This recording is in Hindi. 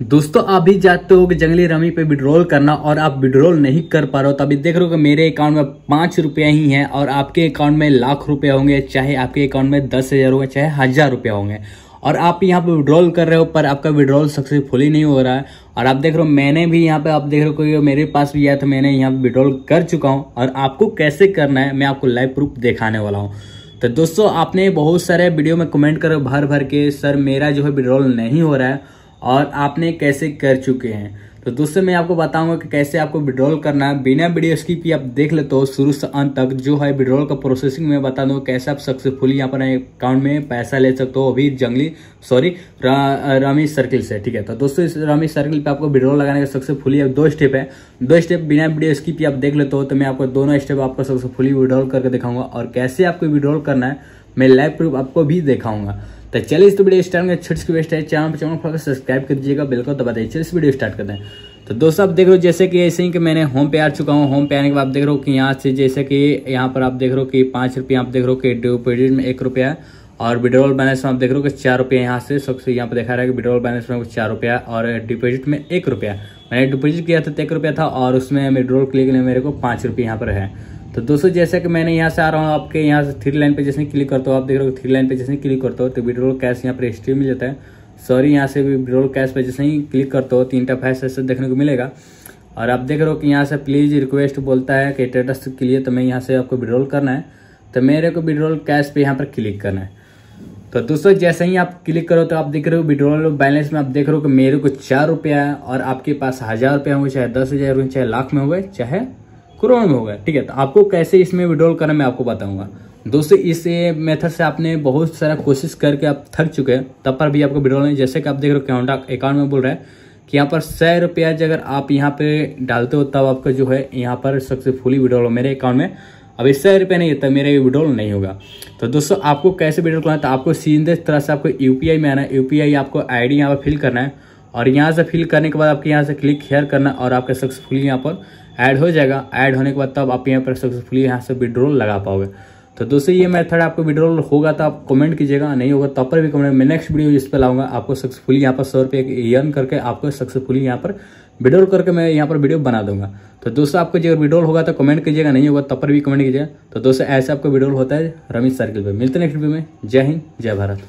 दोस्तों, आप भी जानते हो कि जंगली रमी पे विड्रॉल करना और आप विड्रॉल नहीं कर पा रहे हो तो अभी देख रहे हो कि मेरे अकाउंट में पाँच रुपया ही है और आपके अकाउंट में लाख रुपया होंगे, चाहे आपके अकाउंट में दस हज़ार होंगे, चाहे हज़ार रुपया होंगे। और आप यहाँ पे विड्रॉल कर रहे हो, पर आपका विड्रॉल सक्सेसफुली नहीं हो रहा है। और आप देख रहे हो, मैंने भी यहाँ पे, आप देख रहे हो मेरे पास भी आया था, मैंने यहाँ पे विड्रॉल कर चुका हूँ। और आपको कैसे करना है, मैं आपको लाइव प्रूफ दिखाने वाला हूँ। तो दोस्तों, आपने बहुत सारे वीडियो में कमेंट करो भर भर के, सर, मेरा जो है विड्रॉल नहीं हो रहा है। और आपने कैसे कर चुके हैं। तो दोस्तों, मैं आपको बताऊँगा कि कैसे आपको विड्रॉल करना है। बिना वीडियो स्किप आप देख लेते हो शुरू से अंत तक जो है विड्रॉल का प्रोसेसिंग में बता दूँ कैसे आप सक्सेसफुली यहाँ पर अकाउंट में पैसा ले सकते हो। अभी जंगली सॉरी रामी सर्किल से, ठीक है। तो दोस्तों, इस रामी सर्किल पे आपको विड्रॉल लगाने का सक्सेसफुली दो स्टेप है। दो स्टेप बिना वीडियो स्किप आप देख लेते हो तो मैं आपको दोनों स्टेप आपको सक्सेसफुली विड्रॉल करके दिखाऊँगा। और कैसे आपको विड्रॉल करना है, मैं लाइव प्रूफ आपको भी दिखाऊँगा। तो चलिए इस वीडियो स्टार्ट में छोटी वेस्ट है। चैनल पर चैनल फॉलो, सब्सक्राइब कर दीजिएगा बिल्कुल दबा दीजिए। चलिए इस वीडियो स्टार्ट करते हैं। तो दोस्तों, आप देख रहे हो जैसे कि ऐसे ही कि मैंने होम पे आ चुका हूँ। होम पे आने के बाद आप देख रहे हो कि यहाँ से जैसे कि यहाँ पर आप देख रहे हो कि पाँच रुपये आप देख रहे हो कि डिपोजिट में एक रुपया और विड्रॉल बैलेंस में आप देख रहे हो कि चार रुपये यहाँ से सबसे यहाँ पर देखा रहा है कि विड्रॉल बैलेंस में चार रुपया और डिपोजिट में एक रुपया। मैंने डिपोजिट किया था तो एक रुपया था और उसमें विड्रॉल के लिए मेरे को पाँच रुपये यहाँ पर है। तो दोस्तों, जैसे कि मैंने यहाँ से आ रहा हूँ आपके यहाँ से थ्री लाइन पे जैसे क्लिक करता हो, आप देख रहे हो थ्री लाइन पे जैसे क्लिक करते हो तो विड्रोल कैश यहाँ पर हिस्ट्री मिल जाता है। सॉरी यहाँ से विड्रोल कैश पे जैसे ही क्लिक करते हो, तीन टफ ऐसे देखने को मिलेगा। और आप देख रहे हो कि यहाँ से प्लीज़ रिक्वेस्ट बोलता है कि स्टेटस के लिए तो मैं यहाँ से आपको विड्रोल करना है। तो मेरे को विड्रोल कैश पे यहाँ पर क्लिक करना है। तो दोस्तों, जैसे ही आप क्लिक करो तो आप देख रहे हो विड्रोल बैलेंस में आप देख रहे हो कि मेरे को चार रुपया है और आपके पास हज़ार रुपया होंगे, चाहे दस हज़ार हो चाहे लाख में हो गए चाहे करोड़ में होगा ठीक है? तो आपको कैसे इसमें विड्रॉल करना मैं आपको बताऊँगा। दोस्तों, इस मेथड से आपने बहुत सारा कोशिश करके आप थक चुके हैं, तब पर भी आपको विड्रॉल नहीं। जैसे कि आप देख रहे हो अकाउंट में बोल रहे हैं कि यहाँ पर सौ रुपया अगर आप यहाँ पे डालते हो, तब आपका जो है यहाँ पर सक्सेसफुली विड्रॉल हो मेरे अकाउंट में। अब अभी सौ रुपया नहीं है, तब मेरा विड्रॉल नहीं होगा। तो दोस्तों, आपको कैसे विड्रॉल करना है? तो आपको सीधे तरह से आपको यूपीआई में आना है। यूपीआई आपको आईडी यहाँ पर फिल करना है। और यहाँ से फिल करने के बाद आपके यहाँ से क्लिक हेयर करना और आपका सक्सेसफुली यहाँ पर ऐड हो जाएगा। ऐड होने के बाद तब आप यहाँ पर सक्सेसफुली यहाँ से विड्रोल लगा पाओगे। तो दोस्तों, ये मेथड आपको विड्रोल होगा तो आप कमेंट कीजिएगा, नहीं होगा तब पर भी कमेंट मैं नेक्स्ट वीडियो इस पर लाऊँगा, आपको सक्सेसफुली यहाँ पर सौ रुपये अर्न करके आपको सक्सेसफुली यहाँ पर विड्रोल करके मैं यहाँ पर वीडियो बना दूँगा। तो दोस्तों, आपको जब विड्रोल होगा तो कमेंट कीजिएगा, नहीं होगा तब पर भी कमेंट कीजिएगा। तो दोस्तों, ऐसे आपको विड्रोल होता है रमेश सर्किल पर मिलते नेक्स्ट वीडियो में। जय हिंद, जय भारत।